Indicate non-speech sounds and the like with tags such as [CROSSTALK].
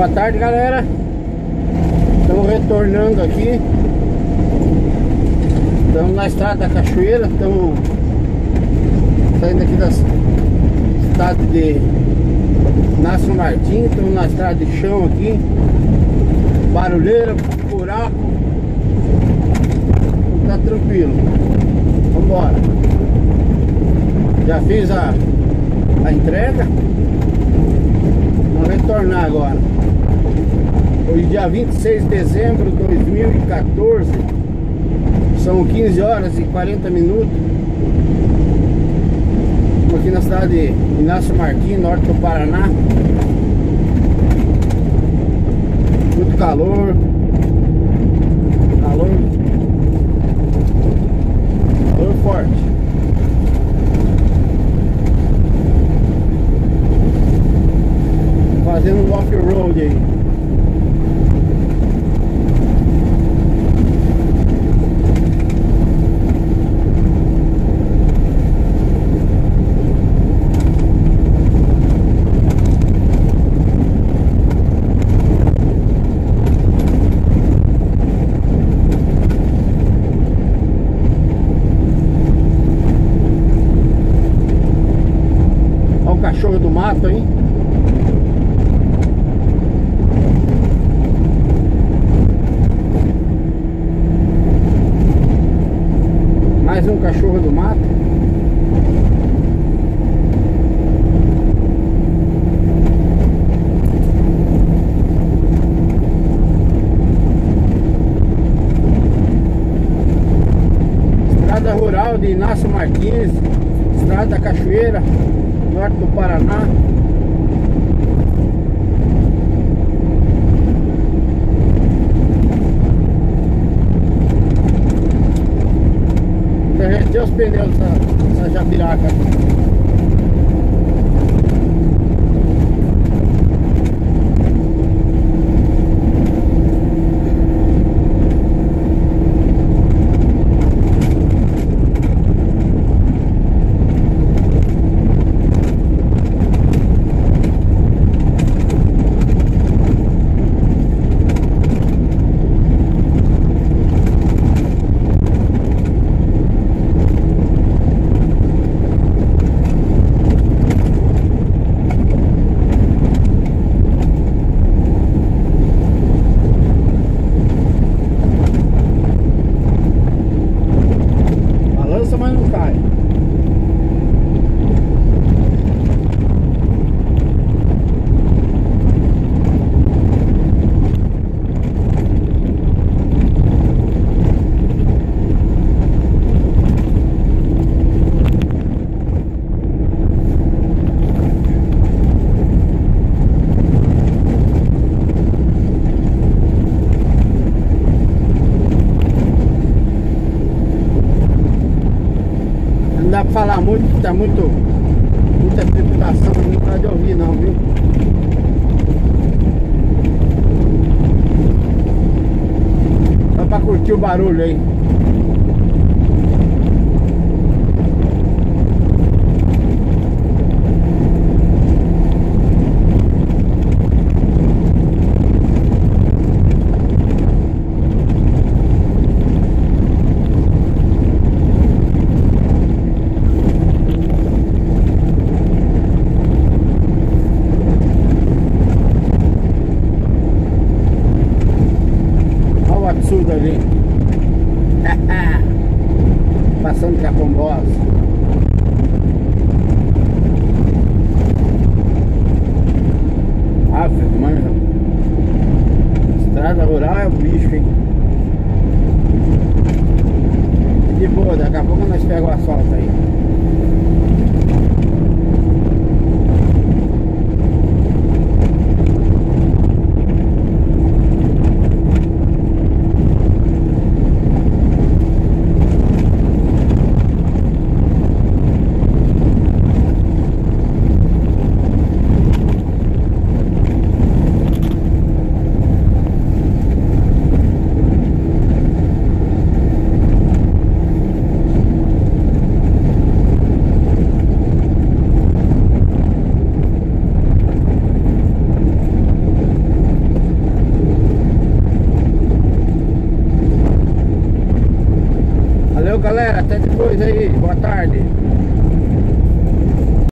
Boa tarde, galera. Estamos retornando aqui. Estamos na estrada da Cachoeira. Estamos saindo aqui da cidade de Inácio Martins. Estamos na estrada de chão aqui. Barulheira, buraco. Tá tranquilo. Vambora. Já fiz a, a entrega. Vamos retornar agora. Hoje dia 26 de dezembro de 2014 São 15 horas e 40 minutos Estamos aqui na cidade de Inácio Martins, norte do Paraná. Muito calor. Calor. Calor forte. Fazendo um off-road aí mato aí. Mais um cachorro do mato. Estrada Rural de Inácio Martins, Estrada da Cachoeira norte do Paraná. Derreteu os pneus dessa, dessa jabiraca. não cai. Falar muito, tá muito muita tribulação, não pode ouvir não, viu? Só pra curtir o barulho aí. Absurdo ali. [LAUGHS] Passando Capongós. Ave, mano. Estrada rural é o bicho, hein? De boa, daqui a pouco nós pegamos o asfalto aí. Galera. Até depois aí. Boa tarde.